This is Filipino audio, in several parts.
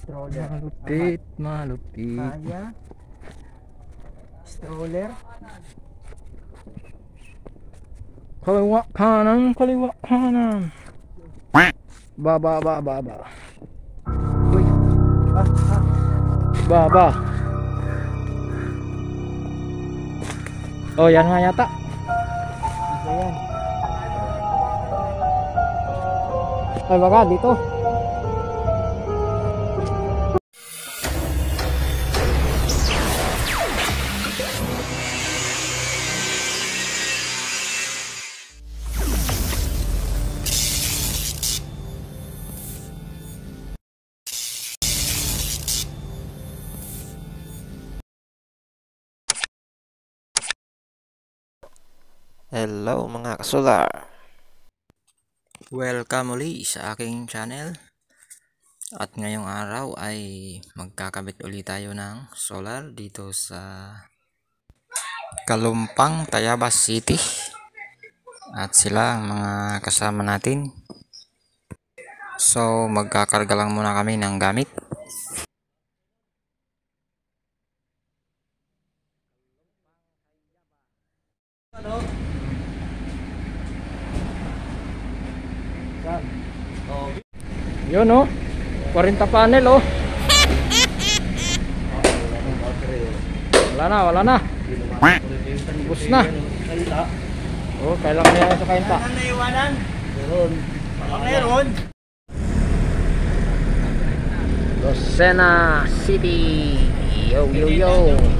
Stroller. Malupit, malupit. Kaya. Stroller. Kaliwa kanan, kaliwa kanan. Ba ba ba ba ba. Uy, Ah, ah. ba ba. Oh, yan nga yata. Yan. Ay, baka dito. Hello mga kasolar! Welcome uli sa aking channel. At ngayong araw ay magkakabit uli tayo ng solar dito sa Kalumpang, Tayabas City. At sila ang mga kasama natin. So magkakarga lang muna kami ng gamit. Yun oh. 40 panel oh. Wala na, wala na. Bus na. Oh, kailangan niya sa kainta. Naiwanan? Meron. Meron. Lucena City. Yo, yo, yo.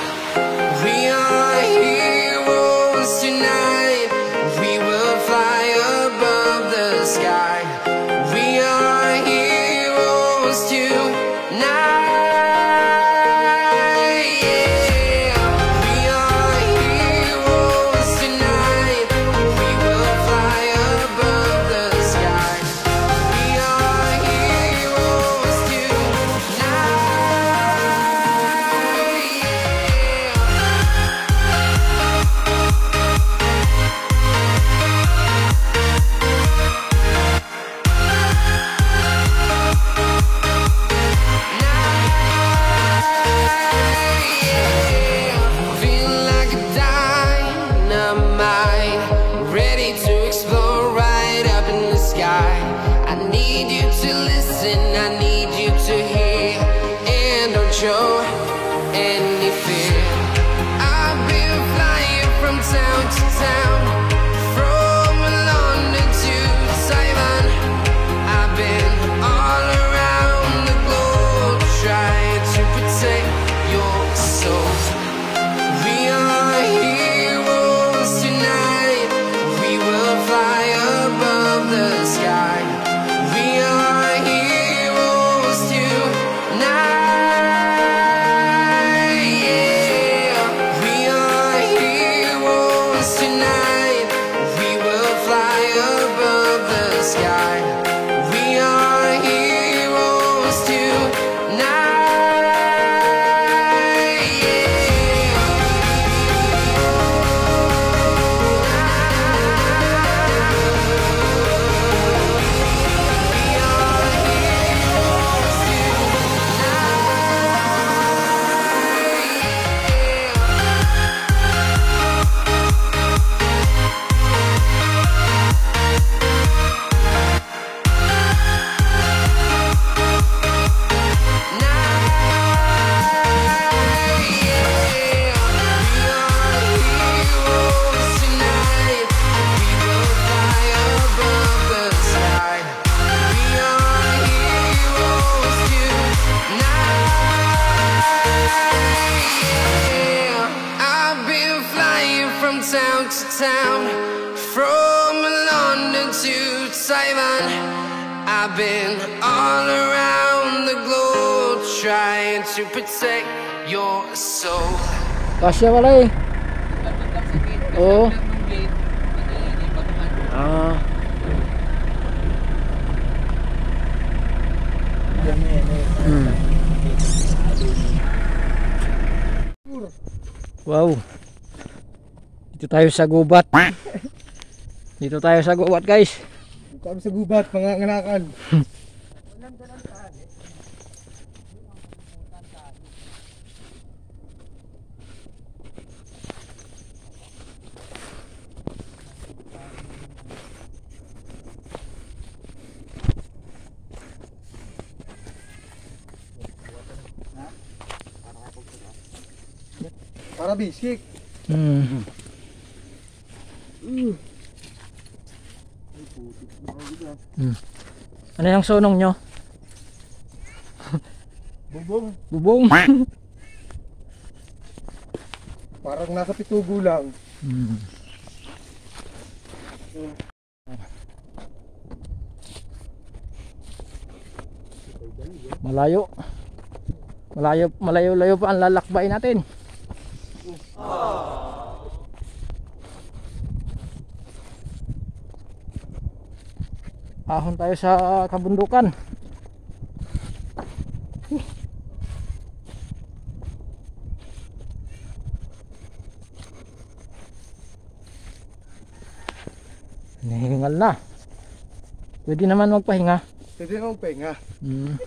Town to town, from London to Taiwan. I've been all around the globe trying to protect your soul. Kasya pala eh. Oo. Ah. Hmm. Wow. Dito tayo sa gubat. Dito tayo sa gubat guys. Kami sa gubat, mga nganakan. Para bisik. Hmm. Hmm. Ano yung sunong nyo? Bubong. Bubong. Parang nasa pitugo lang. Hmm. Malayo. Malayo, malayo-layo pa ang lalakbay natin. Ahon tayo sa kabundukan. Nahingal na. Pwede naman magpahinga. Pwede na magpahinga. Hmm.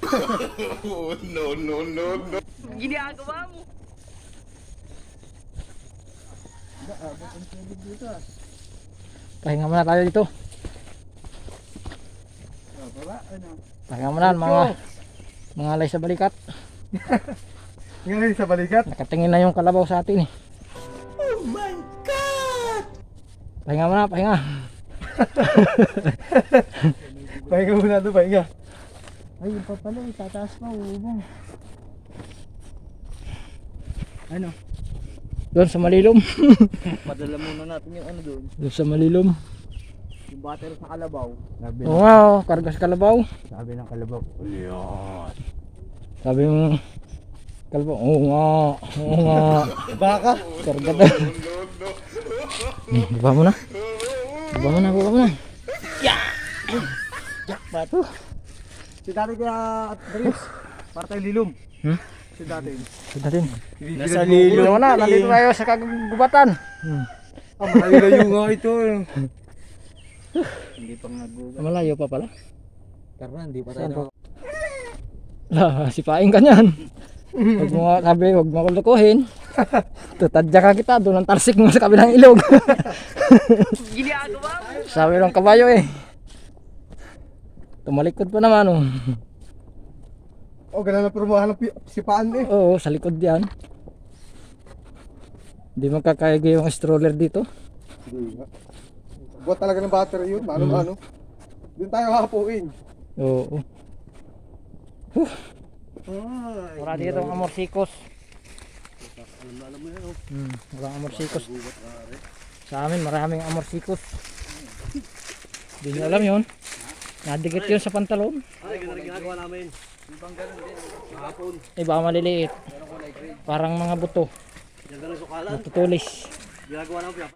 Pahinga muna tayo dito. Pahinga muna mga mga alay sa balikat. Ngayon sa balikat. Nakatingin na yung kalabaw sa atin eh. Oh my God! Pahinga muna, pahinga. Pahinga muna ito, pahinga. Ay, yun pa pala, tataas pa, ubong. Ano? Doon sa malilom. Padala muna natin yung ano doon. Doon sa malilom. Battery sa kalabaw. Sabi, Oo nga, oh, karga sa kalabaw. sabi ng kalabaw. Sabi mo, kalabaw, oo nga, oo nga. Baka. Karga. Hmm, Baba mo na. Baba mo na, baba mo na. Bato. Si dati kaya at Darius. Para lilom. Hmm? Si dati. Ito natin. Nasa mo na, nandito tayo sa kagubatan. Hmm. Ah, malayo nga ito. Hindi pang nag-google. Malayo pa pala. Karna, hindi pa po? La, sipain ka niyan. Huwag mo sabi, huwag mo kulukuhin. Tutadya ka kita, doon ang tarsik mo sa kabilang ilog. Sabi ng kabayo eh. Tumalikod pa naman oh. Oh, ganun na perumahan ng sipaan eh. Oo, sa likod yan. Hindi magkakayag yung stroller dito. Hindi nga. Buat talaga ng battery yun. Ano ano. Doon tayo hapuin. Oo. Ay. Wala dito ang amorsikos. Hmm, walang amorsikos. Sa amin maraming amorsikos. Hindi nyo alam yun. Nadikit yun sa pantalon. Ay, ganun ginagawa namin. Iba maliliit. Parang mga buto. Yan ganun sukalan. Natutulis. Ginagawa namin.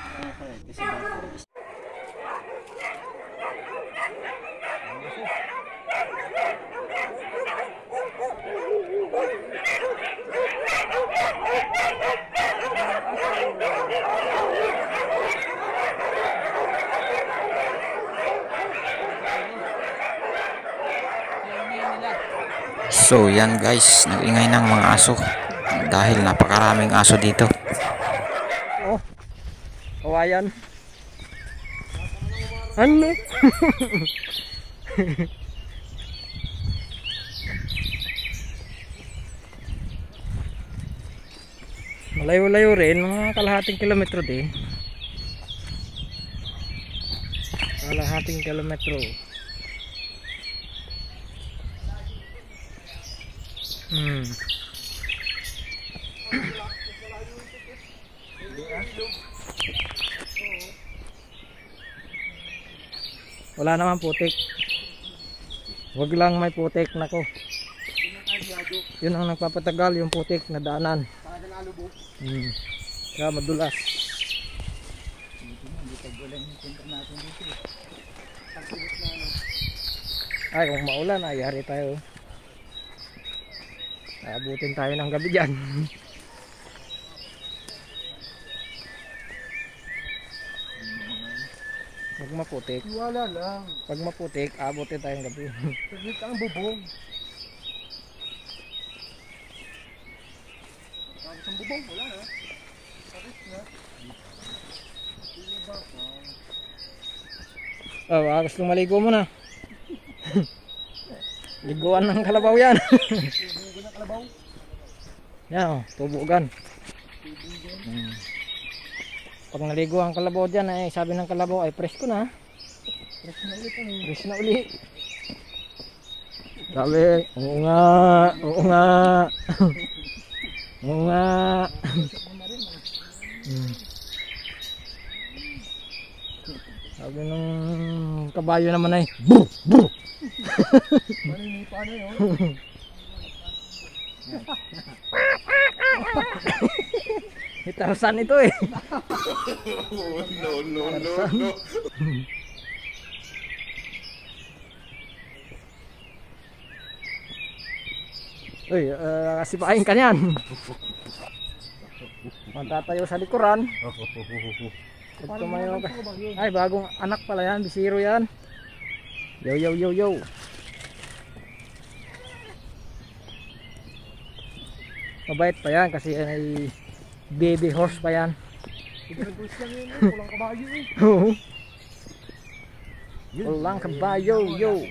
So yan guys, nag-ingay ng mga aso dahil napakaraming aso dito. Oh. Kawayan. Ano? Malayo-layo rin, mga kalahating kilometro din. kalahating kilometro. Hmm. Wala naman putik. Wag lang may putik nako. Yun ang nagpapatagal yung putik na daanan. Hmm. Kaya madulas. Ay, kung maulan, ay yari tayo. Abutin tayo ng gabi dyan. Pag maputik, Wala lang. pag maputik, abutin tayo ng gabi. Saglit ang bubong. Tapos ang bubong, wala na. Sakit na. Oh, baka gusto maligo mo na. Liguan ng kalabaw yan. Ng yan oh, tubugan. Hmm. Pag naligo ang kalabaw dyan, ay sabi ng kalabaw ay presko na. Fresh na ulit ang Fresh na uli. Sabi, oo nga, oo nga. oo nga. Hmm. Sabi nung kabayo naman ay, buh, buh. maninipa na yun. Itarsan ito eh. no, no, no, no. Uy, uh, kasipain ka niyan. Magtatayo sa likuran. Tumayo ka. Ay, bagong anak pala yan. Bisiro yan. Yo, yo, yo, yo. Mabait pa yan kasi ay baby horse pa yan. Eh. walang kabayo eh. Pulang kabayo, yo.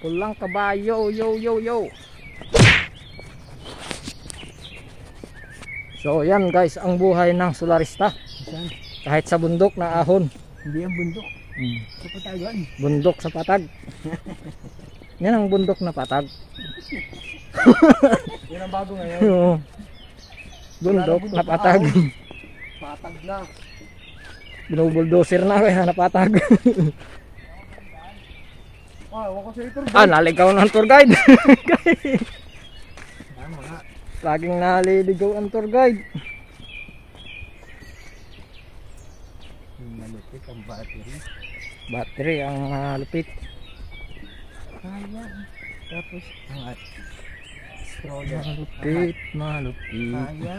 Pulang kabayo, yo, yo, yo. So, yan guys, ang buhay ng solarista. Kahit sa bundok na ahon. Hindi ang bundok. Hmm. Sa patagan. Bundok sa patag. yan ang bundok na patag. Yan ang bago ngayon. Oo. bundok na patag. Patag na. Binubuldoser na kaya napatag. Ah, wako sa ito. ah, naligaw ng tour guide. Laging naliligaw ang tour guide. Malupit ang battery. Battery ang ah, lupit. Kaya. Tapos, ang stroller. Malupit, malupit. Kaya.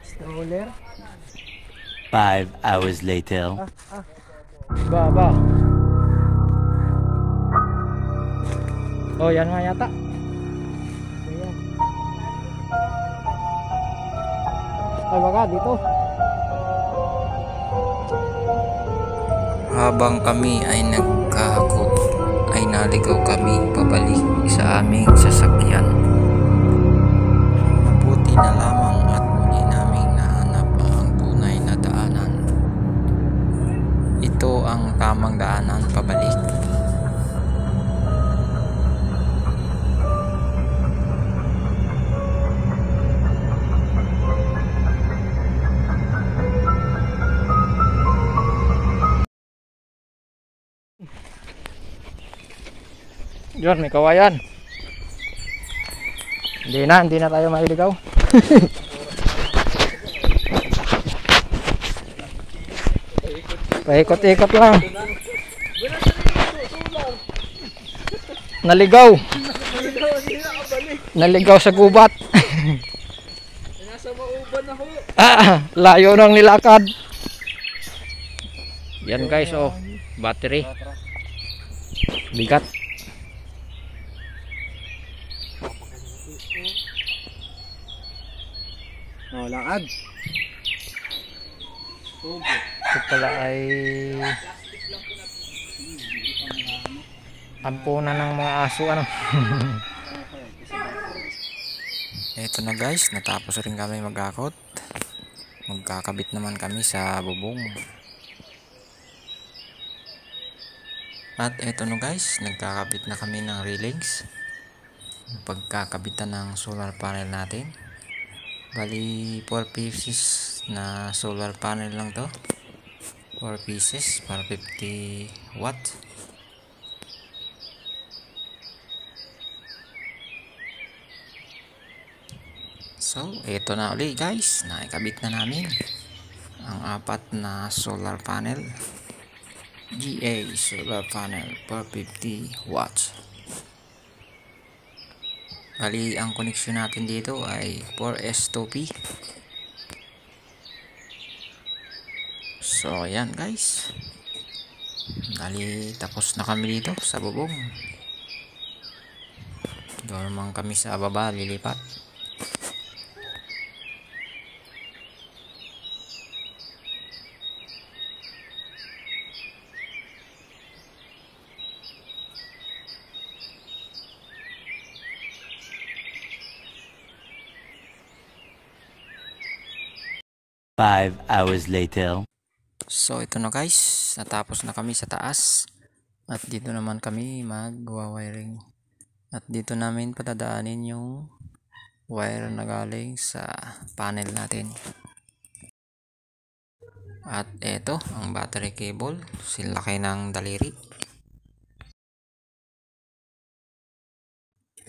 Stroller. Five hours later. Baba. Oh, yan nga yata. Ayan. Ay, baka dito. Habang kami ay nagkahakot, naligaw kami pabalik sa aming sasakyan. Mabuti na lamang at muli naming nahanap ang tunay na daanan. Ito ang tamang daanan pabalik. Diyan, may kawayan. Hindi na, hindi na tayo mailigaw. Paikot-ikot lang. Naligaw. Naligaw sa gubat. Nasa mauban ako. Ah, layo nang nilakad. Yan guys, oh. Battery. Bigat. Oh, lakad. Ito pala ay ampunan ng mga aso ano. Ito na guys, natapos rin kami magakot. Magkakabit naman kami sa bubong. At eto no guys, nagkakabit na kami ng railings. Pagkakabitan ng solar panel natin. Bali 4 pieces na solar panel lang to. 4 pieces para 50 watt. So, eto na uli guys. Nakikabit na namin ang apat na solar panel. GA solar panel for 50 watts. Bali, ang connection natin dito ay 4S2P. So, ayan guys. Bali, tapos na kami dito sa bubong. Doon naman kami sa baba, lilipat. Five hours later. So ito na guys, natapos na kami sa taas. At dito naman kami mag-wiring. At dito namin patadaanin yung wire na galing sa panel natin. At ito, ang battery cable. Silaki ng daliri.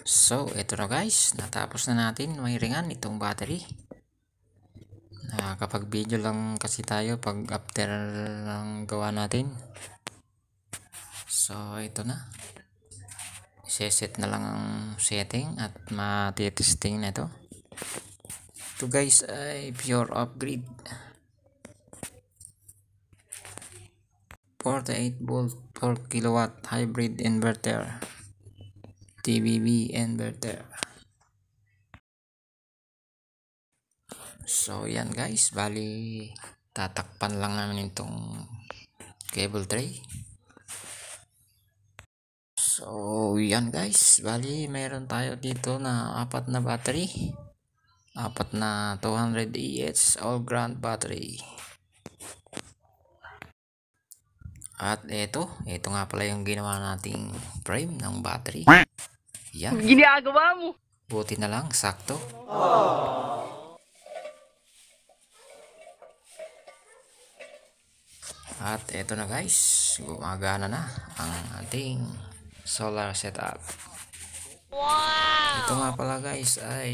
So, ito na guys. Natapos na natin wiringan itong battery. Nakakapag-video lang kasi tayo pag after ng gawa natin. So, ito na. Iseset na lang ang setting at matitesting na ito. Ito guys ay pure upgrade. 48 volt 4 kilowatt hybrid inverter. TBB inverter. So, yan guys. Bali, tatakpan lang namin itong cable tray. So, yan guys. Bali, meron tayo dito na apat na battery. Apat na 200 EH all ground battery. At eto, eto nga pala yung ginawa nating frame ng battery. Yan. Ginagawa mo. Buti na lang, sakto. At eto na guys, gumagana na ang ating solar setup. Wow! Ito nga pala guys ay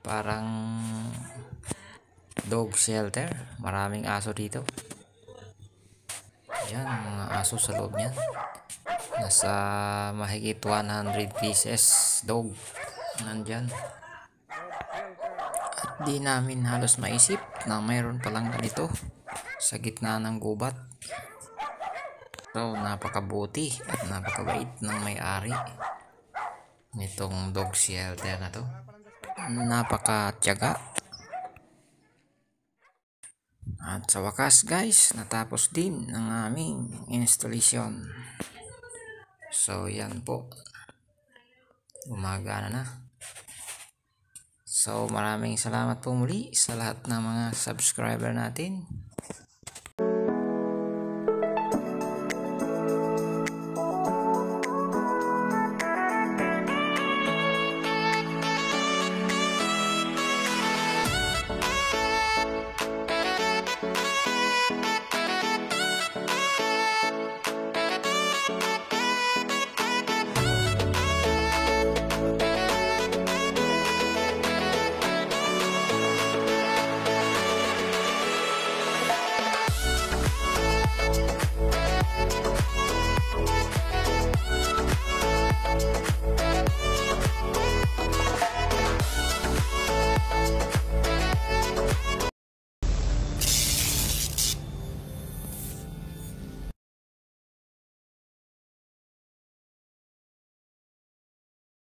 parang dog shelter. Maraming aso dito. Yan, mga aso sa loob niyan. Nasa mahigit 100 pieces dog. Nandyan. At di namin halos maisip na mayroon palang ganito sa gitna ng gubat. So, napakabuti at napakabait ng may-ari nitong dog shelter na to. Napakatyaga. At sa wakas guys, natapos din ang aming installation. So, yan po. Gumagana na. So, maraming salamat po muli sa lahat ng mga subscriber natin.